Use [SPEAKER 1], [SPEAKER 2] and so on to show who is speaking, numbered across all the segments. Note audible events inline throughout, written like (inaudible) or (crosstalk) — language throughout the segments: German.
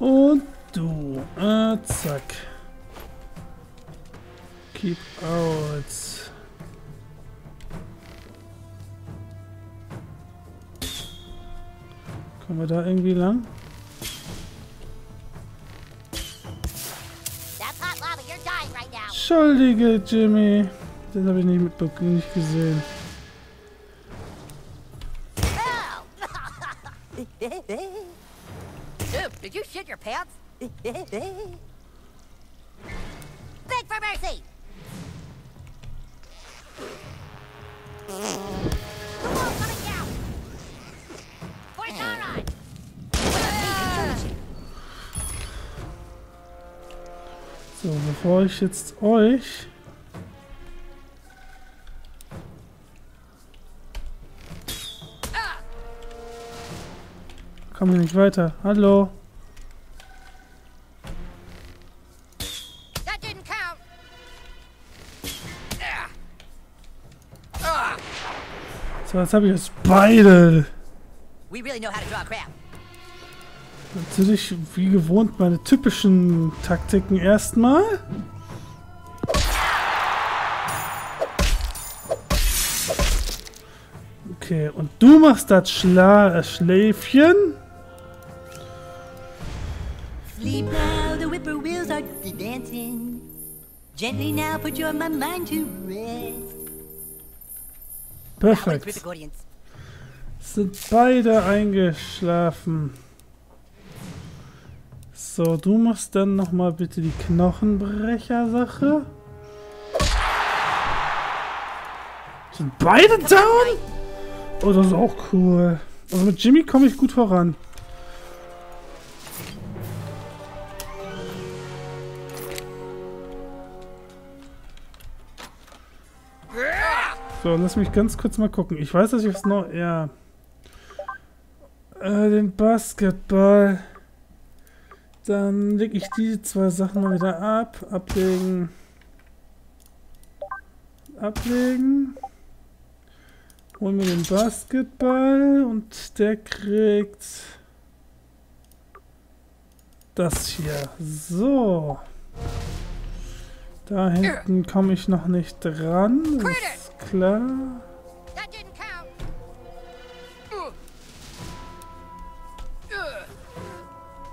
[SPEAKER 1] Und du. Ah, zack. Keep out. Kommen wir da irgendwie lang?
[SPEAKER 2] That's hot lava. You're dying right now.
[SPEAKER 1] Entschuldige, Jimmy. Das habe ich nicht nicht gesehen. Bevor ich jetzt euch... Komm hier nicht weiter. Hallo. So, jetzt habe ich jetzt beide.
[SPEAKER 2] We really know how to draw a crab.
[SPEAKER 1] Natürlich, wie gewohnt, meine typischen Taktiken erstmal. Okay, und du machst das Schla äh, Schläfchen.
[SPEAKER 3] Sleep now, the whippoorwills are dancing. Gently now, put your mind to rest.
[SPEAKER 1] Perfekt. Sind beide eingeschlafen. So, du machst dann nochmal bitte die Knochenbrecher-Sache. Sind beide down? Oh, das ist auch cool. Also mit Jimmy komme ich gut voran. So, lass mich ganz kurz mal gucken. Ich weiß, dass ich was noch... Ja. Äh, den Basketball. Dann lege ich die zwei Sachen mal wieder ab. Ablegen. Ablegen. Hol mir den Basketball und der kriegt das hier. So. Da hinten komme ich noch nicht dran. Ist klar.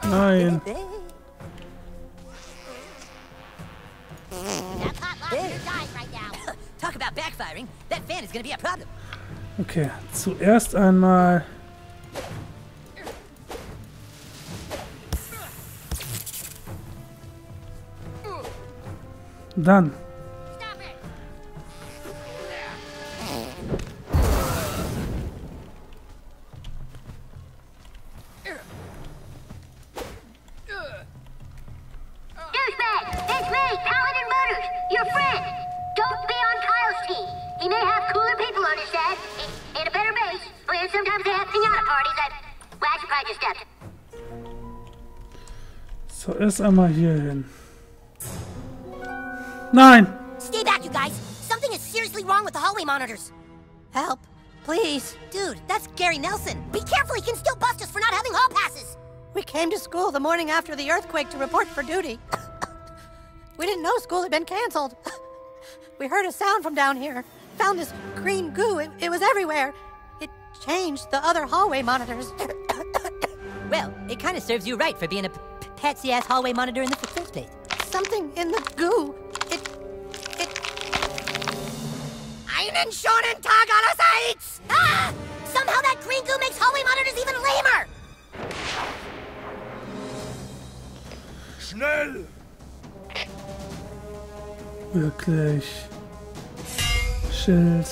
[SPEAKER 3] Problem.
[SPEAKER 1] Okay, zuerst einmal. Dann. Erst einmal hier hin. Nein!
[SPEAKER 2] Stay back, you guys! Something is seriously wrong with the hallway monitors.
[SPEAKER 3] Help, please.
[SPEAKER 2] Dude, that's Gary Nelson. Be careful, he can still bust us for not having hall passes.
[SPEAKER 3] We came to school the morning after the earthquake to report for duty. we didn't know school had been canceled. we heard a sound from down here. Found this green goo. It, it was everywhere. It changed the other hallway monitors. (coughs)
[SPEAKER 4] Well, it kind of serves you right for being a p- p- patsy ass hallway monitor in the f- first place.
[SPEAKER 3] Something in the goo. It. It.
[SPEAKER 2] Einen schonen Tag allerseits! Ah! Somehow that green goo makes hallway monitors even lamer!
[SPEAKER 5] Schnell!
[SPEAKER 1] Wirklich. Schild.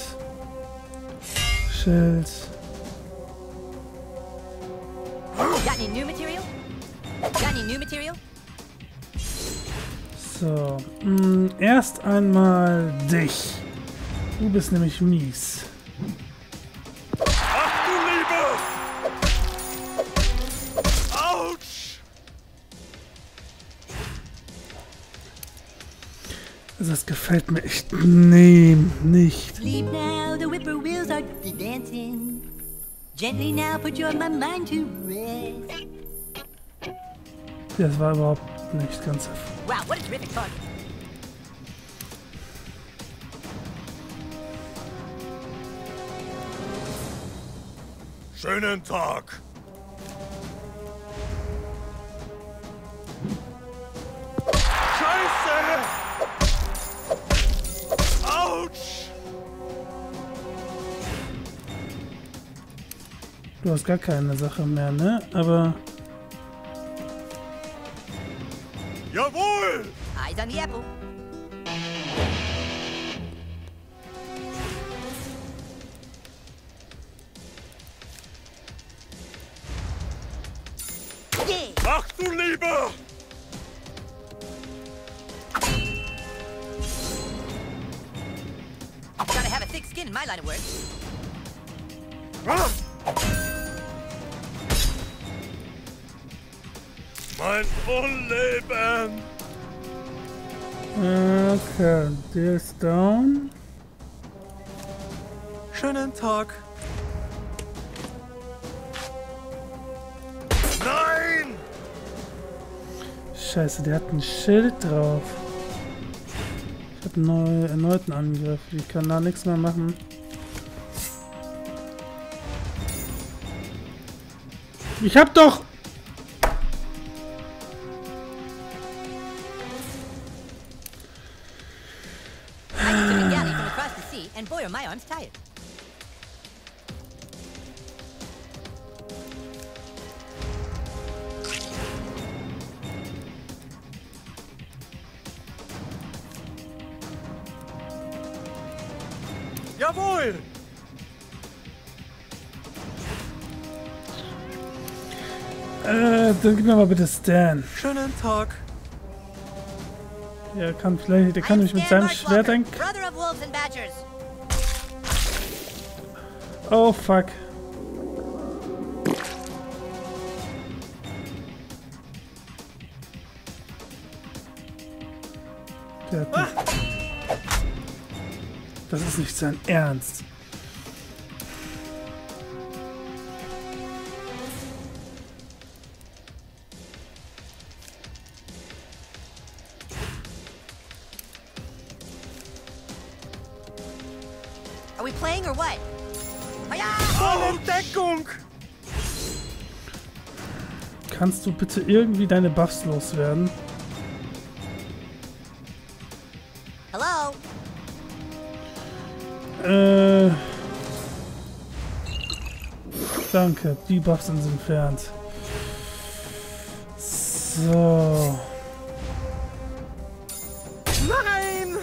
[SPEAKER 1] Schild.
[SPEAKER 4] Got any new material?
[SPEAKER 1] So. Mh, erst einmal dich. Du bist nämlich mies.
[SPEAKER 5] Ach du Liebe! Autsch!
[SPEAKER 1] Also das gefällt mir echt. Nee, nicht.
[SPEAKER 3] Sleep now, the whippoorwills are dancing. Gently now, put your my mind to rest.
[SPEAKER 1] Das war überhaupt nicht ganz.
[SPEAKER 5] Schönen Tag. Scheiße! Autsch!
[SPEAKER 1] Du hast gar keine Sache mehr, ne? Aber
[SPEAKER 4] on the apple. Yeah!
[SPEAKER 5] Ach du Lieber!
[SPEAKER 4] Gotta have a thick skin in my line of work.
[SPEAKER 5] Mein Unleben!
[SPEAKER 1] Okay, der ist down.
[SPEAKER 5] Schönen Tag. Nein!
[SPEAKER 1] Scheiße, der hat ein Schild drauf. Ich habe einen erneuten Angriff. Ich kann da nichts mehr machen. Ich hab doch...
[SPEAKER 4] arms tired.
[SPEAKER 5] Jawohl!
[SPEAKER 1] Äh, dann gib mir mal bitte Stan.
[SPEAKER 5] Schönen Tag.
[SPEAKER 1] Der kann vielleicht... Der kann mich mit seinem Schwert... Ein oh, fuck. Mich... Das ist nicht sein Ernst.
[SPEAKER 3] Are we playing or what? Hiya!
[SPEAKER 5] Volle Deckung!
[SPEAKER 1] Kannst du bitte irgendwie deine Buffs loswerden?
[SPEAKER 3] Hello?
[SPEAKER 1] Äh. Danke, die Buffs sind entfernt. So.
[SPEAKER 5] Nein!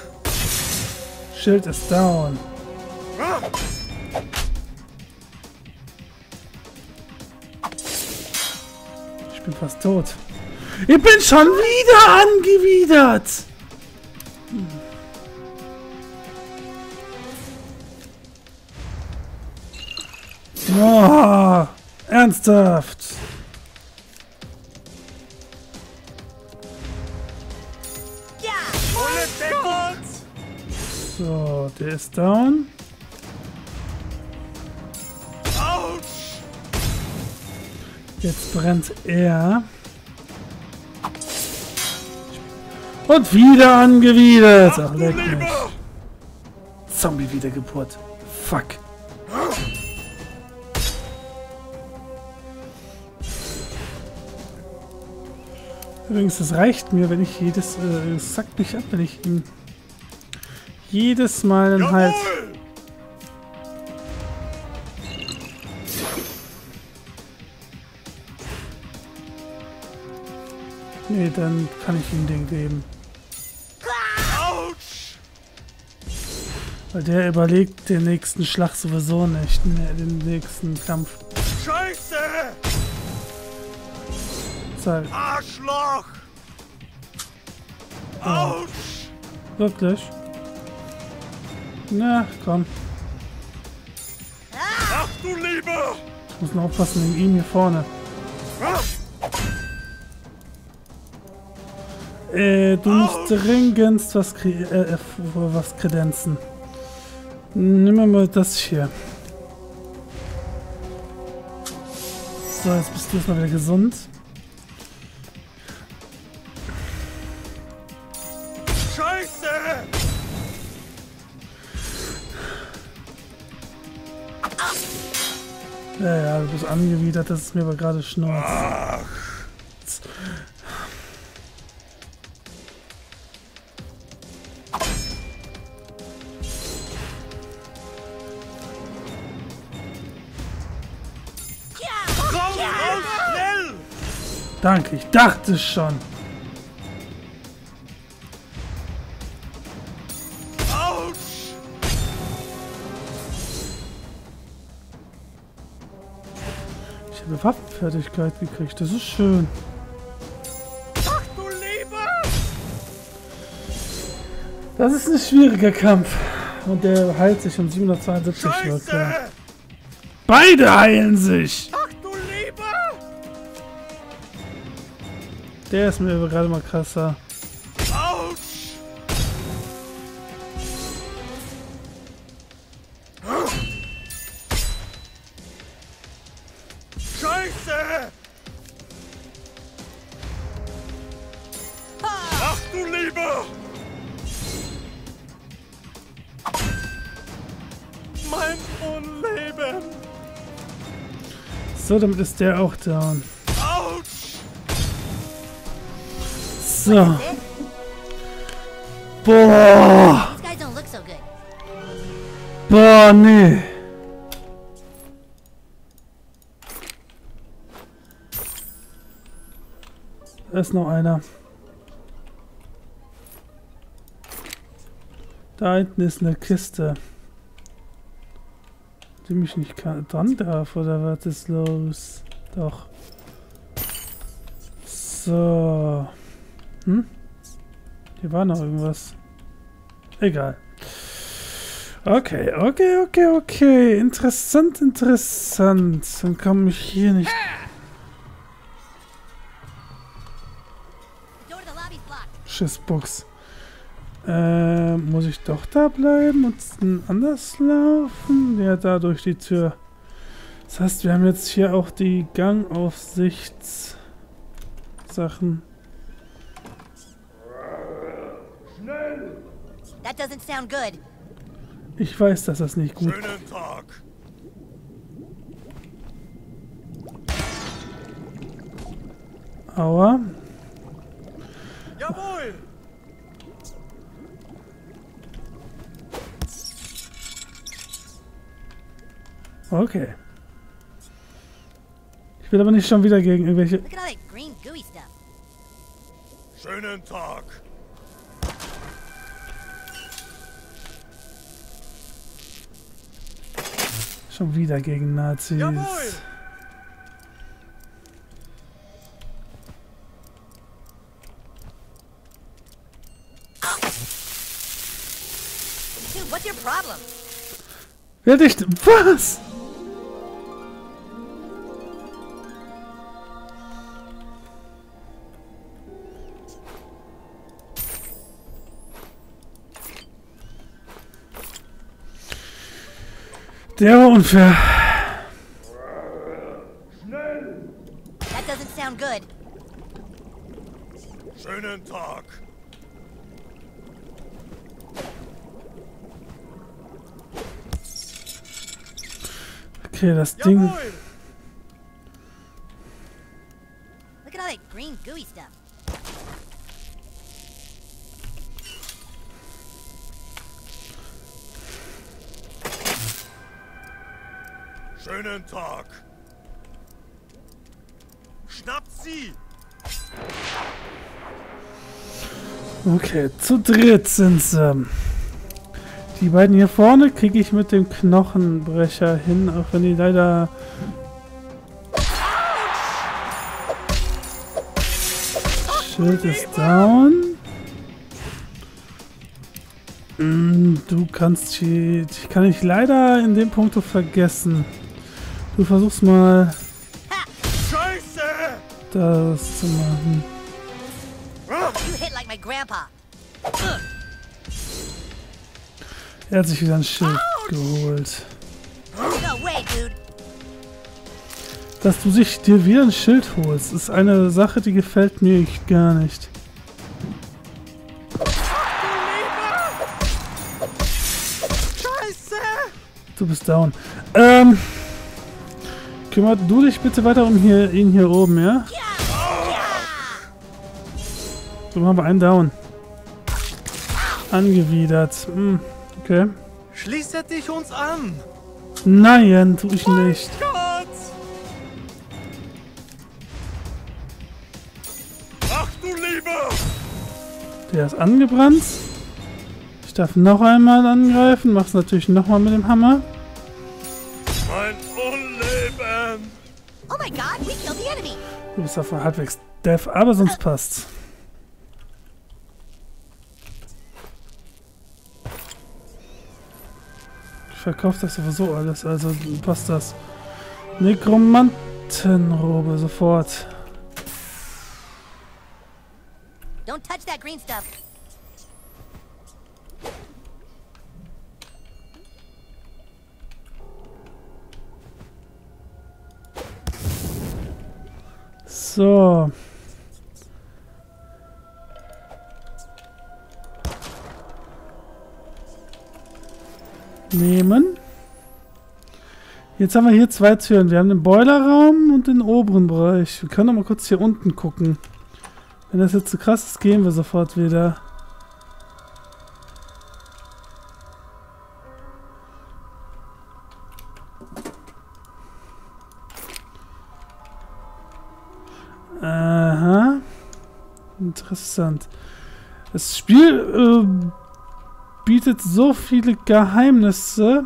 [SPEAKER 1] Schild ist down. Ich bin fast tot. Ich bin schon wieder angewidert. Oh, ernsthaft. So, der ist down. Jetzt brennt er. Und wieder angewidert.
[SPEAKER 5] Ach
[SPEAKER 1] leck mich. Zombie-Wiedergeburt. Fuck. Übrigens, es reicht mir, wenn ich jedes... Äh, sackt mich ab, wenn ich ihm jedes Mal einen Hals... Nee, dann kann ich ihm den geben. Weil der überlegt den nächsten Schlag sowieso nicht. mehr, Den nächsten Kampf.
[SPEAKER 5] Scheiße!
[SPEAKER 1] Zahl.
[SPEAKER 5] Arschloch! Autsch!
[SPEAKER 1] Wirklich? Na, komm.
[SPEAKER 5] Ach du Lieber!
[SPEAKER 1] Ich muss nur aufpassen wegen ihm hier vorne.
[SPEAKER 5] Ah!
[SPEAKER 1] Äh, du musst dringendst was, äh, äh was kredenzen. Nimm mal das hier. So, jetzt bist du erstmal wieder gesund. Scheiße! Ja, ja, du bist angewidert, das ist mir aber gerade schnurz. Danke, ich dachte schon. Ich habe Waffenfertigkeit gekriegt, das ist schön.
[SPEAKER 5] Ach du Lieber!
[SPEAKER 1] Das ist ein schwieriger Kampf. Und der heilt sich um 772 nur klar.
[SPEAKER 5] Scheiße!
[SPEAKER 1] Beide heilen sich! Der ist mir gerade mal krasser.
[SPEAKER 5] Scheiße! Ach du Lieber! Mein Unleben!
[SPEAKER 1] So, damit ist der auch down. So. Boah! Boah, nee. Da ist noch einer. Da hinten ist eine Kiste. Die mich nicht kann dran darf, oder was ist los? Doch. So. Hm? Hier war noch irgendwas. Egal. Okay, okay, okay, okay. Interessant, interessant. Dann komme ich hier nicht. Schissbox. Äh, muss ich doch da bleiben und anders laufen? Ja, da durch die Tür. Das heißt, wir haben jetzt hier auch die Gangaufsichtssachen.
[SPEAKER 6] That doesn't sound good.
[SPEAKER 1] Ich weiß, dass das nicht gut
[SPEAKER 5] Schönen Tag!
[SPEAKER 1] Aua.
[SPEAKER 5] Jawohl!
[SPEAKER 1] Okay. Ich will aber nicht schon wieder gegen irgendwelche...
[SPEAKER 5] Schönen Tag!
[SPEAKER 1] Schon wieder gegen Nazis.
[SPEAKER 5] Jawohl!
[SPEAKER 4] Dude, what's your problem?
[SPEAKER 1] Wer dich... Was? Der war unfair.
[SPEAKER 6] That doesn't sound good.
[SPEAKER 5] Schönen Tag!
[SPEAKER 1] Okay, das Ding...
[SPEAKER 5] Jawohl!
[SPEAKER 6] Look
[SPEAKER 5] Tag! Schnappt sie!
[SPEAKER 1] Okay, zu dritt sind sie. Die beiden hier vorne kriege ich mit dem Knochenbrecher hin, auch wenn die leider... Schild ist down. Mm, Du kannst. Ich kann ich leider in dem Punkt vergessen. Du versuchst mal
[SPEAKER 5] Scheiße!
[SPEAKER 1] das zu machen.
[SPEAKER 6] You hit like my grandpa.
[SPEAKER 1] Er hat sich wieder ein Schild geholt.
[SPEAKER 6] No way, dude.
[SPEAKER 1] Dass du sich dir wieder ein Schild holst, ist eine Sache, die gefällt mir gar nicht. Du bist down. Ähm, kümmert du dich bitte weiter um hier, ihn hier oben, ja? So, machen wir einen down. Angewidert. Hm, okay.
[SPEAKER 5] Schließe dich uns an!
[SPEAKER 1] Nein, tu ich nicht.
[SPEAKER 5] Gott! Ach du Liebe!
[SPEAKER 1] Der ist angebrannt. Ich darf noch einmal angreifen. Mach's natürlich nochmal mit dem Hammer. Du bist auf halbwegs deaf, aber sonst passt's. Ich verkaufe das sowieso alles, also passt das. Nekromantenrobe, sofort.
[SPEAKER 2] Don't touch that green stuff.
[SPEAKER 1] So. Nehmen. Jetzt haben wir hier zwei Türen. Wir haben den Boilerraum und den oberen Bereich. Wir können noch mal kurz hier unten gucken. Wenn das jetzt zu krass ist, gehen wir sofort wieder. Interessant. Das Spiel äh, bietet so viele Geheimnisse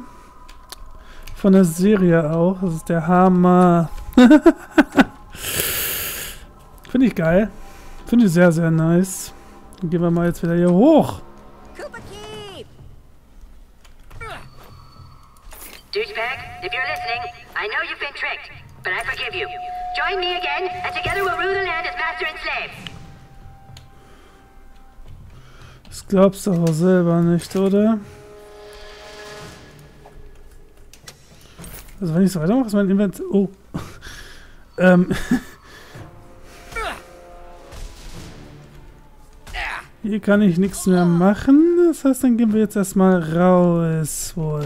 [SPEAKER 1] von der Serie auch. Das ist der Hammer. (laughs) Finde ich geil. Finde ich sehr, sehr nice. Dann gehen wir mal jetzt wieder hier hoch.
[SPEAKER 6] Douchebag, if you're listening, I know you've been tricked, but I forgive you. Join me again, and together we'll rule the land as master and slave.
[SPEAKER 1] Glaubst du aber selber nicht, oder? Also wenn ich so weitermache, ist mein Invent... Oh. (laughs) ähm... (laughs) Hier kann ich nichts mehr machen. Das heißt, dann gehen wir jetzt erstmal raus wohl.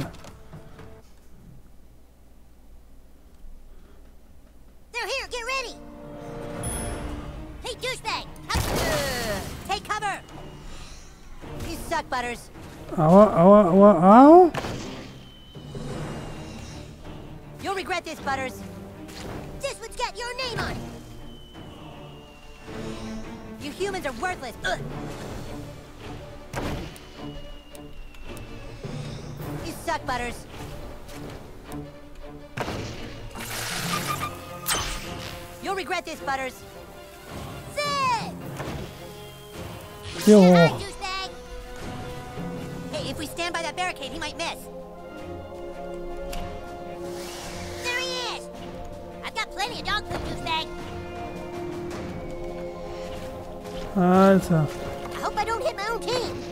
[SPEAKER 2] They're here, get ready! Hey, douchebag!
[SPEAKER 4] Suck, Butters. You'll regret this, Butters.
[SPEAKER 2] This one's got your name on it!
[SPEAKER 4] You humans are worthless. Ugh. You suck, Butters. You'll regret this, Butters.
[SPEAKER 2] Sid!
[SPEAKER 1] Hier
[SPEAKER 4] we stand by that barricade, he might miss.
[SPEAKER 2] There he is! I've got plenty of dog poop, douchebag!
[SPEAKER 1] Alter.
[SPEAKER 2] Ah, I hope I don't hit my own team!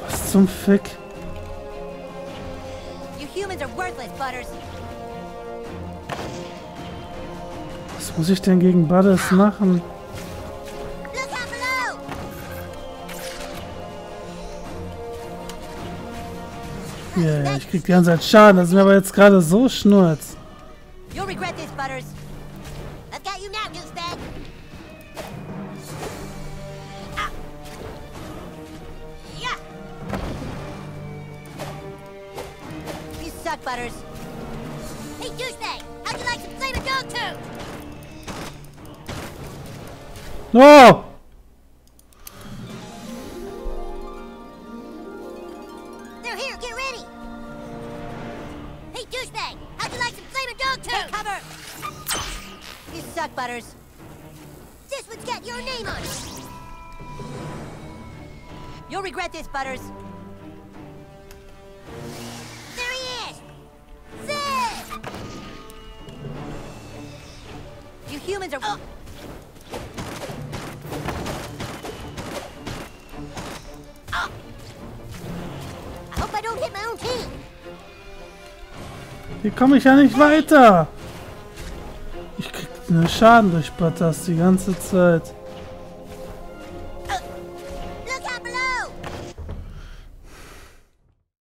[SPEAKER 1] Was zum Fick?
[SPEAKER 4] You humans are worthless, Butters.
[SPEAKER 1] Was muss ich denn gegen Butters machen? Ja, ja, ich krieg die ganze Zeit Schaden. Das ist mir aber jetzt gerade so schnurz.
[SPEAKER 4] You'll regret this, Butters.
[SPEAKER 2] I've got you now, douchebag! Ah. Yeah!
[SPEAKER 4] You suck, Butters.
[SPEAKER 2] Hey, douchebag! How'd you like some flavor dog too?
[SPEAKER 1] Oh!
[SPEAKER 4] Suck,
[SPEAKER 2] This one's got your name on it!
[SPEAKER 4] You'll regret this, Butters.
[SPEAKER 2] There he is! Sid!
[SPEAKER 4] You humans are. Oh. Oh.
[SPEAKER 2] I hope I don't hit my own team!
[SPEAKER 1] Hier komme ich ja nicht weiter. Nur Schaden durch Butters die ganze Zeit.